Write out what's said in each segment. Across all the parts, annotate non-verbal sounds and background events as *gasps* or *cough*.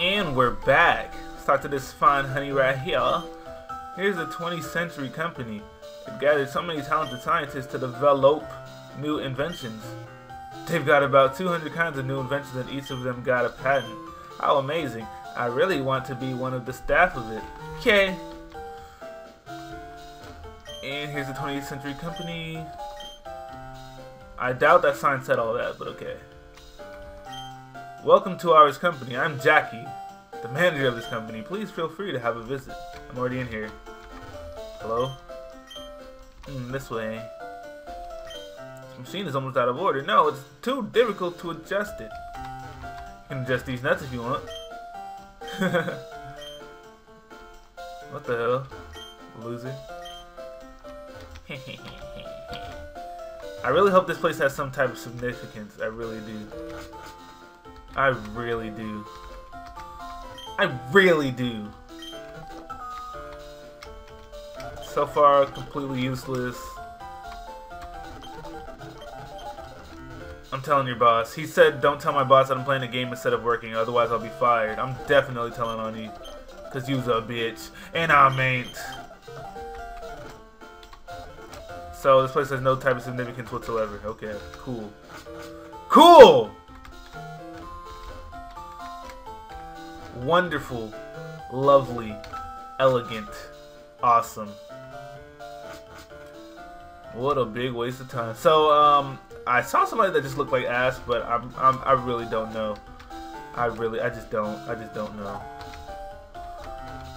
And we're back. Let's talk to this fine honey right here. Here's a 20th century company. It gathered so many talented scientists to develop new inventions. They've got about 200 kinds of new inventions and each of them got a patent. How amazing. I really want to be one of the staff of it. Okay. And here's the 20th century company. I doubt that sign said all that, but okay. Welcome to ours company. I'm Jackie, the manager of this company. Please feel free to have a visit. I'm already in here. Hello? Hmm, this way. This machine is almost out of order. No, it's too difficult to adjust it. You can adjust these nuts if you want. *laughs* what the hell? Loser. *laughs* I really hope this place has some type of significance. I really do. I really do. I really do. So far, completely useless. I'm telling your boss. He said, don't tell my boss that I'm playing a game instead of working, otherwise I'll be fired. I'm definitely telling on you. Cause you's a bitch. And I ain't. So this place has no type of significance whatsoever. Okay, cool. Cool! Wonderful, lovely, elegant, awesome. What a big waste of time. So, um, I saw somebody that just looked like ass, but I'm, I'm I really don't know. I really, I just don't, I just don't know.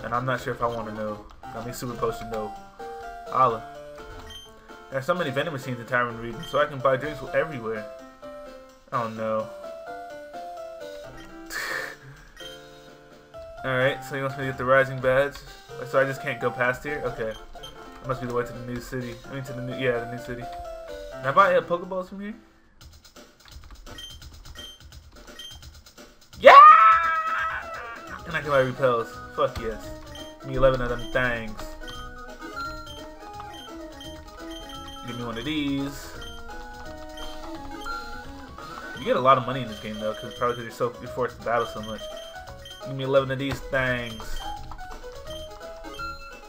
And I'm not sure if I want to know. I mean, Super Potion, no. Allah. There's so many vending machines in Tavern Region, so I can buy drinks everywhere. Oh no. Alright, so he wants me to get the Rising Badge. So I just can't go past here? Okay. That must be the way to the new city. I mean to the new, yeah, the new city. Can I buy uh, Pokeballs from here? Yeah! And I can buy repels. Fuck yes. Give me 11 of them things. Give me one of these. You get a lot of money in this game though, cause probably because you're so you're forced to battle so much. Give me 11 of these things.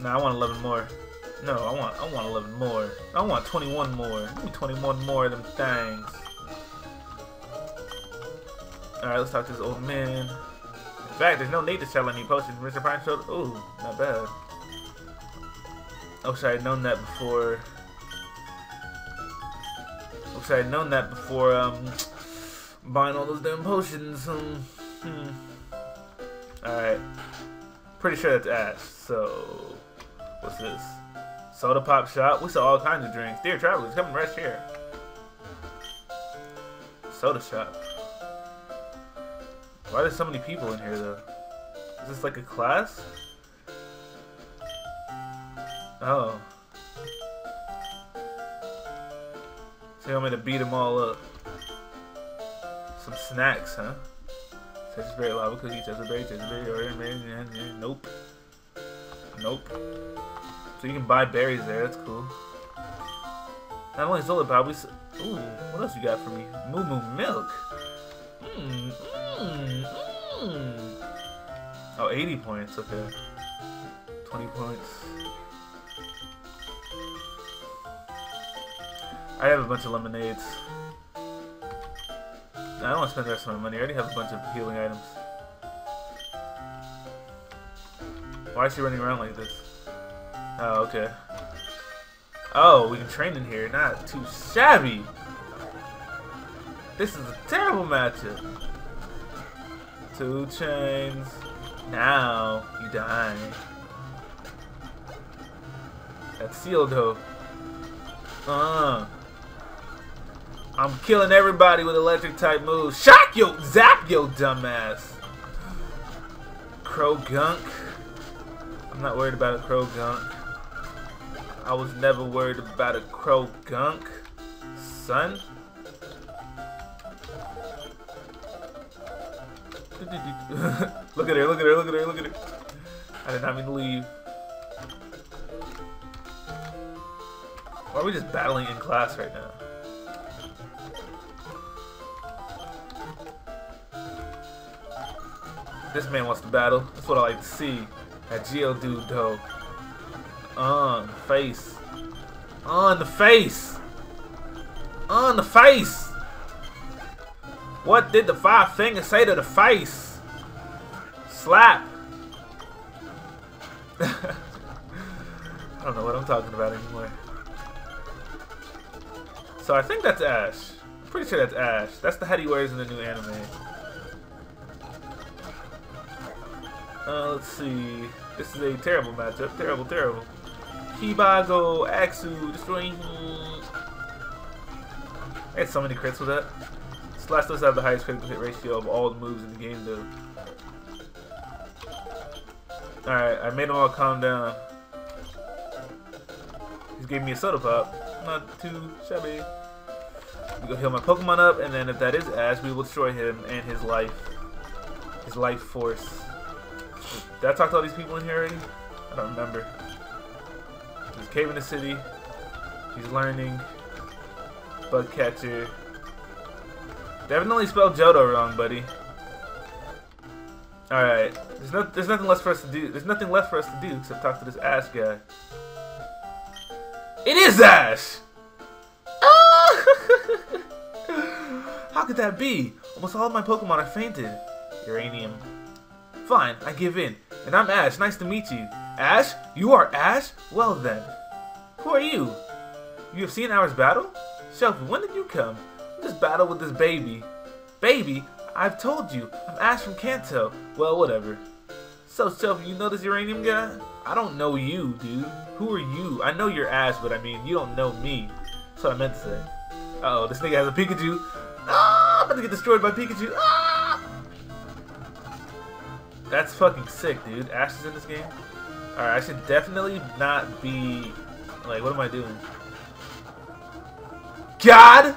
No, I want 11 more. No, I want I want 11 more. I want 21 more. Give me 21 more of them things. Alright, let's talk to this old man. In fact, there's no need to sell any potions. Mr. Pine showed. Ooh, not bad. I wish I had known that before. I wish I had known that before um, buying all those damn potions. Um, hmm. Alright. Pretty sure that's Ash. So, what's this? Soda pop shop. We saw all kinds of drinks. Dear travelers, come and rest here. Soda shop. Why are there so many people in here though? Is this like a class? Oh. So you want me to beat them all up? Some snacks, huh? Texas berry lava cookie, Texas berry, Texas berry, or oh, nope. Nope. So you can buy berries there, that's cool. Not only Zola Bob, we Ooh, what else you got for me? Moo Moo Milk. Mmm, mmm, mmm. Oh, 80 points, okay. 20 points. I have a bunch of lemonades. I don't want to spend the rest of my money. I already have a bunch of healing items. Why is she running around like this? Oh, okay. Oh, we can train in here. Not too shabby. This is a terrible matchup. Two chains. Now you die. That's sealed though. Uh. I'm killing everybody with electric type moves. Shock yo, zap yo, dumbass. Croagunk. I'm not worried about a Croagunk. I was never worried about a crow gunk, son. *laughs* look at her, look at her, look at her, look at her. I did not mean to leave. Why are we just battling in class right now? This man wants to battle. That's what I like to see. That Geodude though. On the face. On the face. On the face. What did the five fingers say to the face? Slap. *laughs* I don't know what I'm talking about anymore. So I think that's Ash. I'm pretty sure that's Ash. That's the head he wears in the new anime. Uh, let's see. This is a terrible matchup. Terrible, terrible. Kibago, Axew, destroying. I had so many crits with that. Slash does have the highest critical hit ratio of all the moves in the game, though. Alright, I made them all calm down. He's gave me a soda pop. Not too shabby. We go heal my Pokemon up, and then if that is Ash, we will destroy him and his life. His life force. Did I talk to all these people in here already? I don't remember. There's a Cave in the City. He's learning. Bug Catcher. Definitely spelled Jodo wrong, buddy. Alright. There's no there's nothing left for us to do. There's nothing left for us to do except talk to this Ash guy. It is Ash! Ah! *laughs* How could that be? Almost all of my Pokemon are fainted. Uranium. Fine, I give in. And I'm Ash. Nice to meet you. Ash? You are Ash? Well then. Who are you? You have seen ours battle? Shelby, when did you come? Just battle with this baby. Baby? I've told you. I'm Ash from Kanto. Well, whatever. So, Shelby, you know this uranium guy? I don't know you, dude. Who are you? I know you're Ash, but I mean, you don't know me. That's what I meant to say. Uh oh this nigga has a Pikachu. Ah, I'm about to get destroyed by Pikachu. Ah! That's fucking sick, dude. Ash is in this game? Alright, I should definitely not be... Like, what am I doing? God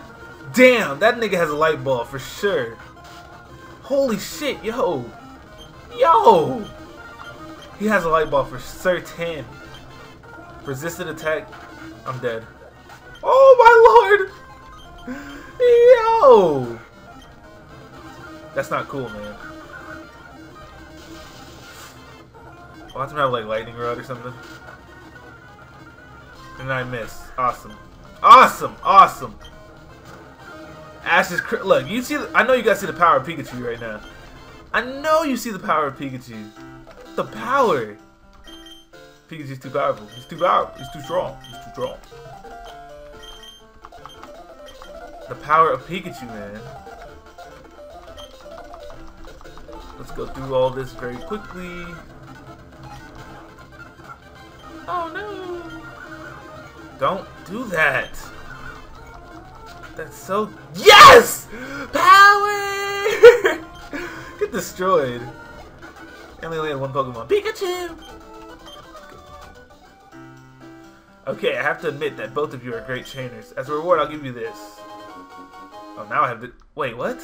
damn! That nigga has a light ball for sure. Holy shit, yo! Yo! He has a light ball for certain. Resisted attack. I'm dead. Oh my lord! Yo! That's not cool, man. Watch him have like lightning rod or something. And I miss. Awesome. Awesome! Awesome! Ash's crit. look, you see. I know you guys see the power of Pikachu right now. I know you see the power of Pikachu. The power. Pikachu's too powerful. He's too powerful. He's too strong. He's too strong. The power of Pikachu, man. Let's go through all this very quickly. Oh no! Don't do that! That's so... YES! Power! *laughs* Get destroyed. I only had one Pokemon. Pikachu! Okay, I have to admit that both of you are great trainers. As a reward, I'll give you this. Oh, now I have to... Wait, what?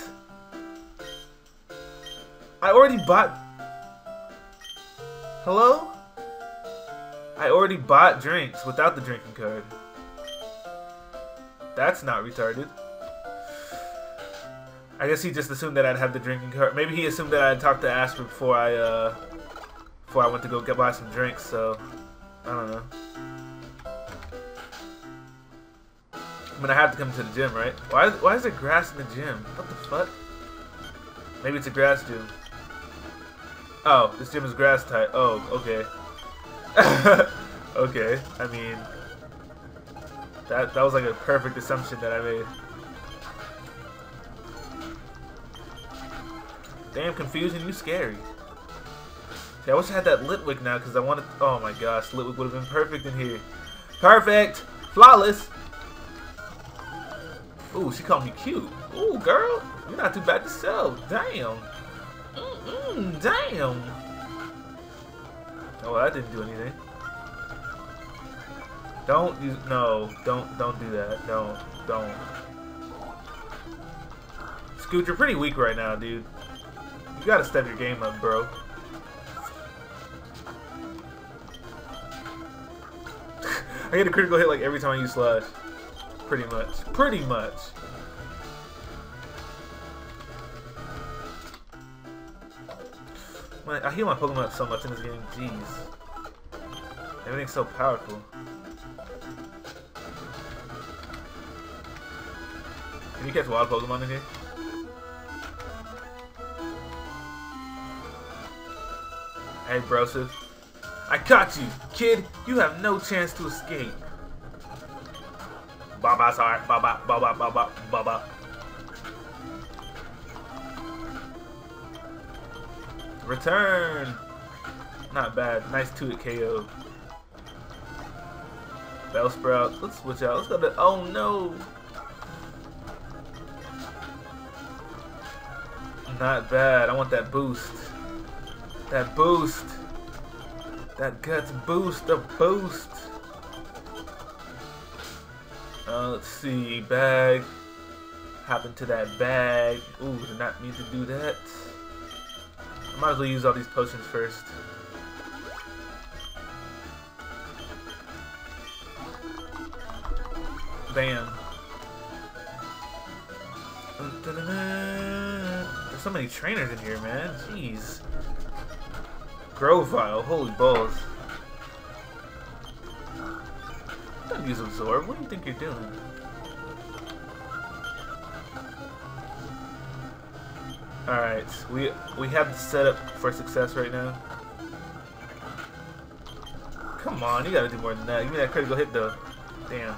I already bought... Hello? I already bought drinks without the drinking card. That's not retarded. I guess he just assumed that I'd have the drinking card. Maybe he assumed that I'd talked to Asper before I, uh, before I went to go get buy some drinks. So, I don't know. I mean, I have to come to the gym, right? Why, why is there grass in the gym? What the fuck? Maybe it's a grass gym. Oh, this gym is grass type. Oh, okay. *laughs* okay, I mean, that that was like a perfect assumption that I made. Damn, confusing you scary. See, I wish I had that Litwick now because I wanted. Oh my gosh, Litwick would have been perfect in here. Perfect, flawless. Ooh, she called me cute. Ooh, girl, you're not too bad yourself. Damn. Mm -mm, damn. Oh, that didn't do anything. Don't use no, don't don't do that. Don't don't. Scoot, you're pretty weak right now, dude. You gotta step your game up, bro. *laughs* I get a critical hit like every time I use slash. Pretty much. Pretty much. Man, I heal my Pokemon so much in this game. Jeez. Everything's so powerful. Can you catch wild Pokemon in here? Hey, Broseph. I caught you, kid. You have no chance to escape. Baba, sorry. Baba, baba, baba, baba. Return. Not bad. Nice 2 KO. Bellsprout. Let's switch out. Let's go to. Oh no! Not bad. I want that boost. That boost. That guts boost. The boost. Uh, let's see. Bag. Happened to that bag. Ooh, did not mean to do that. I might as well use all these potions first. Bam. There's so many trainers in here, man. Jeez. Grovyle, holy balls. Don't use Absorb. What do you think you're doing? Alright, we we have the setup for success right now. Come on, you gotta do more than that. Give me that critical hit though. Damn.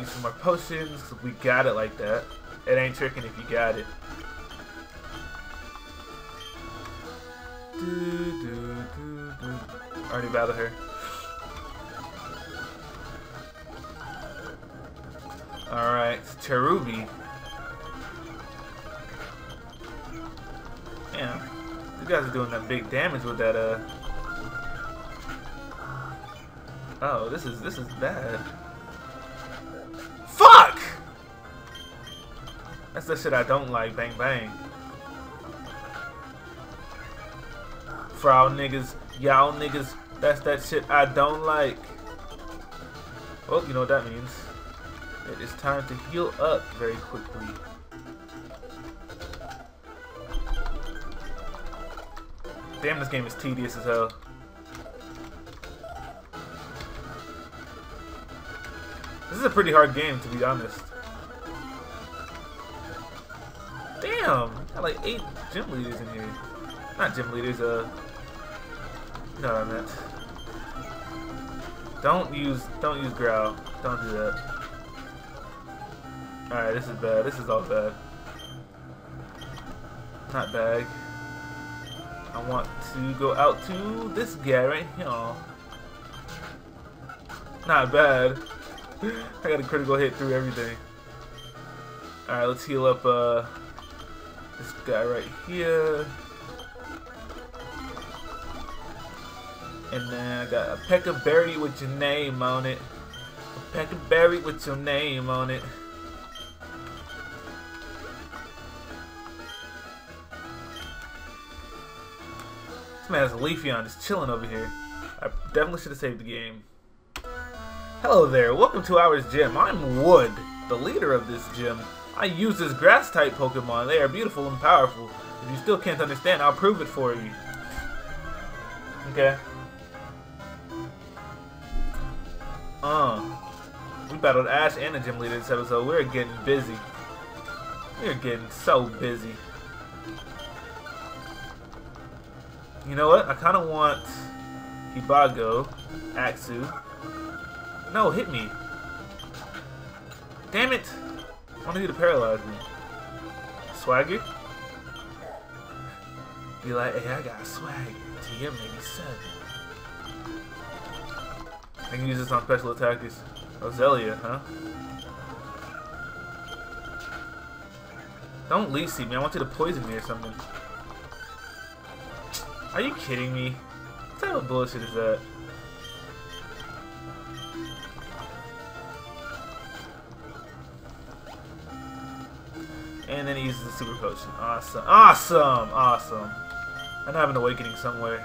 Use some more potions. We got it like that. It ain't tricking if you got it. Do, do, do, do. Already battled her. Alright, Cherubi. Damn. These guys are doing that big damage with that, uh... Oh, this is, this is bad. Fuck! That's the shit I don't like, bang bang. For all niggas, y'all niggas, that's that shit I don't like. Well, you know what that means. It is time to heal up very quickly. Damn, this game is tedious as hell. This is a pretty hard game, to be honest. Damn! Got like eight gym leaders in here. Not gym leaders, uh... No, I meant. Don't use, don't use growl. Don't do that. Alright, this is bad. This is all bad. Not bad. I want to go out to this guy right here. Not bad. *laughs* I got a critical hit through everything. Alright, let's heal up uh, this guy right here. And then I got a Pecha Berry with your name on it. A Pecha Berry with your name on it. This man has a Leafeon just chilling over here. I definitely should have saved the game. Hello there, welcome to our gym. I'm Wood, the leader of this gym. I use this grass-type Pokemon. They are beautiful and powerful. If you still can't understand, I'll prove it for you. Okay. Uh. We battled Ash and the gym leader this episode. We're getting busy. We're getting so busy. You know what? I kind of want Kibago, Axew. No, hit me. Damn it! I want you to paralyze me. Swagger? Be like, hey, I got swagger. TM87. I can use this on special attackers. Roselia, huh? Don't leaf seed me. I want you to poison me or something. Are you kidding me? What type of bullshit is that? And then he uses the super potion. Awesome. Awesome! Awesome. And I have an awakening somewhere.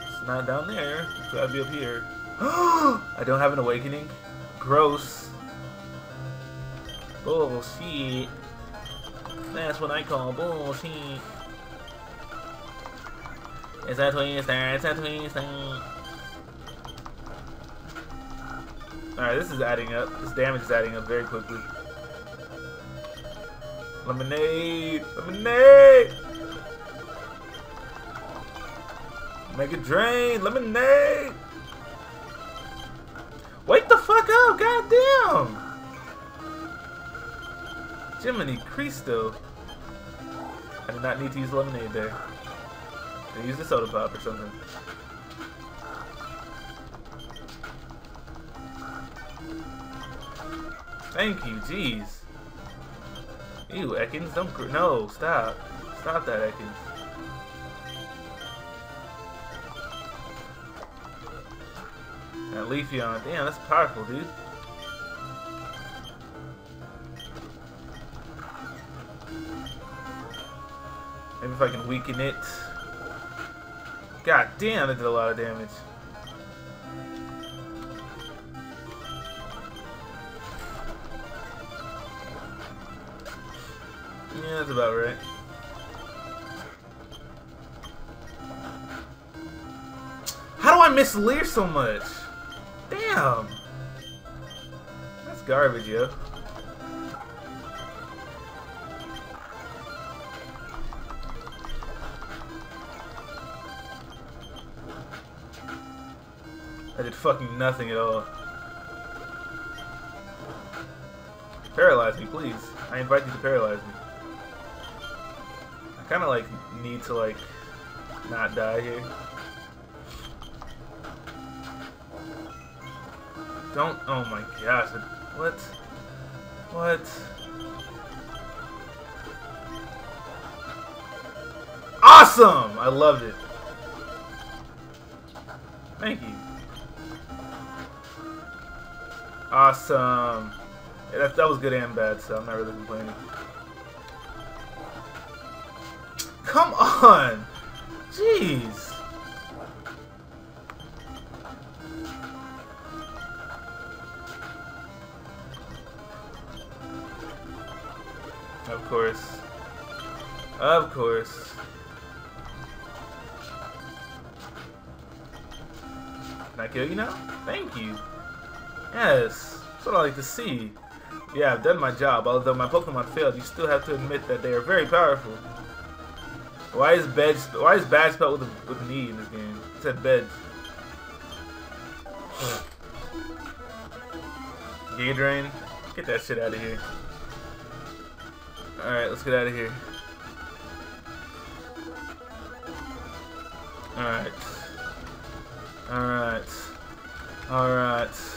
It's not down there. It's gotta be up here. *gasps* I don't have an awakening? Gross. Oh, shit. That's what I call bullshit. It's a twister, it's a twister. Alright, this is adding up. This damage is adding up very quickly. Lemonade! Lemonade! Make it drain! Lemonade! Wake the fuck up! Goddamn! Jiminy Cristo. I did not need to use lemonade there. Used a soda pop or something. Thank you, jeez. Ew, Ekans, don't no, stop. Stop that, Ekans. That Leafeon, damn, that's powerful, dude. Maybe if I can weaken it. God damn, it did a lot of damage. Yeah, that's about right. How do I miss Leer so much? Damn! That's garbage, yo. I did fucking nothing at all. Paralyze me, please. I invite you to paralyze me. I kind of like need to like not die here. Don't. Oh my gosh. What? What? Awesome! I loved it. Thank you. Awesome. Yeah, that, that was good and bad, so I'm not really complaining. Come on! Jeez! Of course. Of course. Can I kill you now? Thank you. Yes, that's what I like to see. Yeah, I've done my job. Although my Pokemon failed, you still have to admit that they are very powerful. Why is bed? Why is bad spelled with a, with an E in this game? It said bed. *sighs* Giga Drain, get that shit out of here. All right, let's get out of here. All right. All right. All right.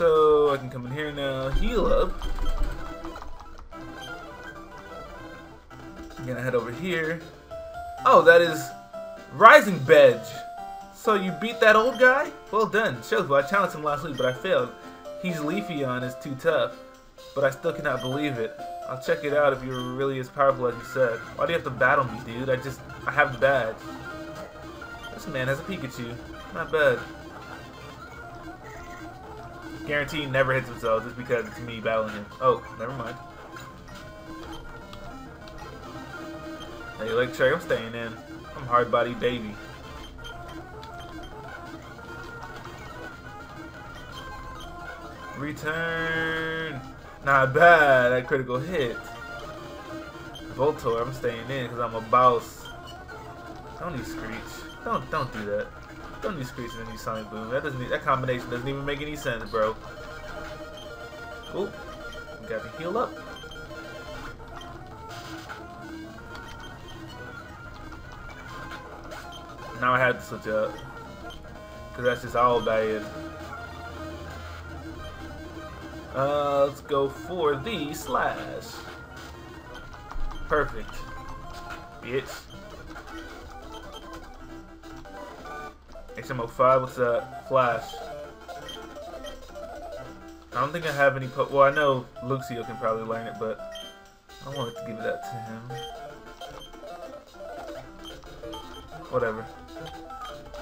So I can come in here now, uh, heal up. I'm gonna head over here. Oh, that is Rising Bedge. So you beat that old guy? Well done. Shows I challenged him last week, but I failed. He's Leafeon is too tough, but I still cannot believe it. I'll check it out if you're really as powerful as you said. Why do you have to battle me, dude? I just, I have the badge. This man has a Pikachu. Not bad. Guarantee never hits himself just because it's me battling him. Oh, never mind. Hey, Electric, I'm staying in. I'm hard body baby. Return! Not bad, that critical hit. Voltorb, I'm staying in because I'm a boss. Don't you screech. Don't don't do that. Don't use Screech and use Sonic Boom. That doesn't that combination doesn't even make any sense, bro. Oh, got to heal up. Now I have to switch up. Cause that's just all bad. Uh, let's go for the slash. Perfect. Bitch. HM05, what's that? Flash. I don't think I have any po Well, I know Luxio can probably learn it, but I wanted to give that to him. Whatever.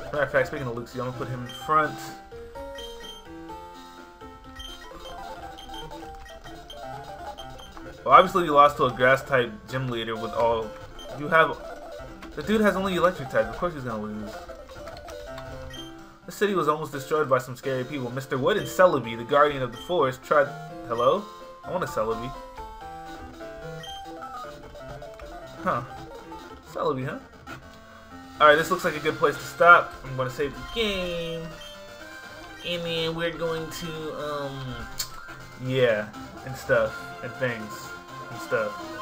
Matter of fact, speaking of Luxio, I'm gonna put him in front. Well, obviously you lost to a grass type gym leader with all. You have. The dude has only electric type. Of course he's gonna lose. The city was almost destroyed by some scary people. Mr. Wood and Celebi, the guardian of the forest, tried. Hello? I want a Celebi. Huh. Celebi, huh? Alright, this looks like a good place to stop. I'm gonna save the game. And then we're going to, um, yeah, and stuff, and things, and stuff.